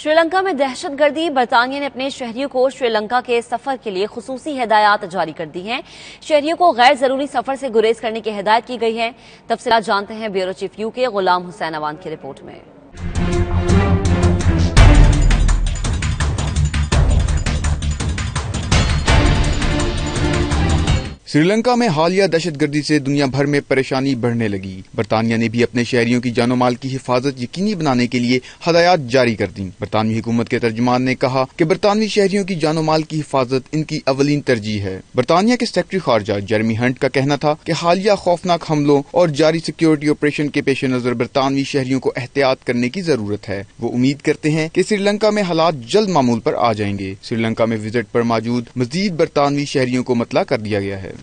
श्रीलंका में दहशत गर्दी बरतानिया ने अपने शहरियों को श्रीलंका के सफ़र के लिए खसूसी हदायत जारी कर दी हैं। शहरियों को गैर ज़रूरी सफ़र से गुरेज करने की हिदायत की गई है। तफसला जानते हैं ब्यूरो चीफ यू के गुलाम हुसैन अवान की रिपोर्ट में। श्रीलंका में हालिया दहशतगर्दी से दुनिया भर में परेशानी बढ़ने लगी। बरतानिया ने भी अपने शहरियों की जानो माल की हिफाजत यकीनी बनाने के लिए हदायत जारी कर दी। बरतानवी हुकूमत के तर्जमान ने कहा कि बरतानवी शहरियों की जानो माल की हिफाजत इनकी अवलीन तरजीह है। बरतानिया के सेक्रेटरी खारजा जर्मी हंट का कहना था कि हालिया खौफनाक हमलों और जारी सिक्योरिटी ऑपरेशन के पेश नज़र बरतानवी शहरियों को एहतियात करने की ज़रूरत है। वो उम्मीद करते हैं कि श्रीलंका में हालात जल्द मामूल पर आ जाएँगे। श्रीलंका में विज़िट पर मौजूद मजीद बरतानवी शहरियों को मतला कर दिया गया है।